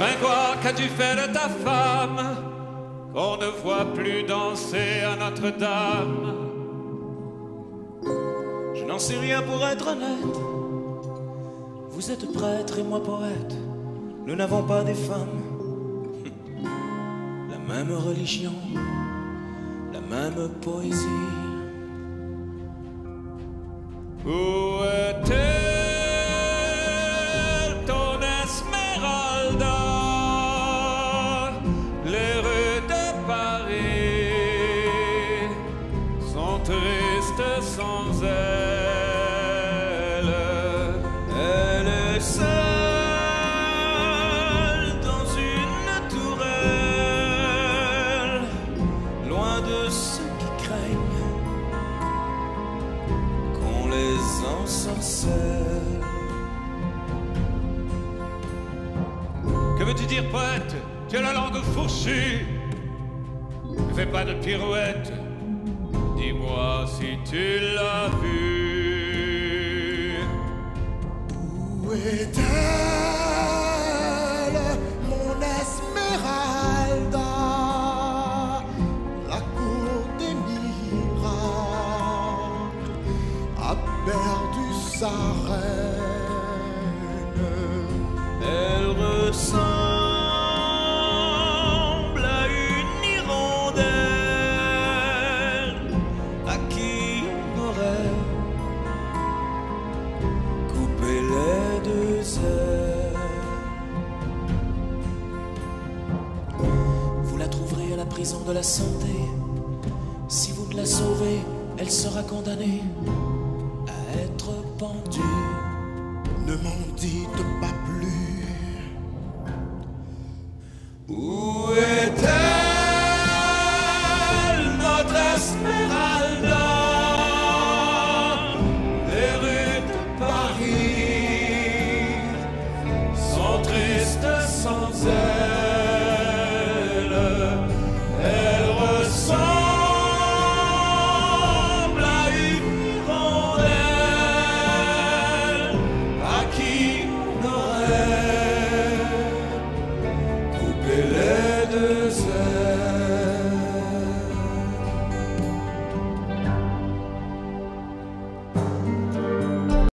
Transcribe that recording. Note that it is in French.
Gringoire, qu'as-tu fait de ta femme qu'on ne voit plus danser à Notre-Dame Je n'en sais rien pour être honnête. Vous êtes prêtre et moi poète. Nous n'avons pas des femmes. La même religion, la même poésie. Sans elle. Elle est seule dans une tourelle, loin de ceux qui craignent qu'on les ensorcelle. Que veux-tu dire, poète? Tu as la langue fourchue. Ne fais pas de pirouette. Dis-moi si tu l'as vu. Où est-elle, mon Esmeralda? La cour des miracles a perdu sa reine. prison de la santé. Si vous ne la sauvez, elle sera condamnée à être pendue. Ne m'en dites pas plus. Où est-elle, notre Esmeralda? Les rues de Paris sont tristes sans elle.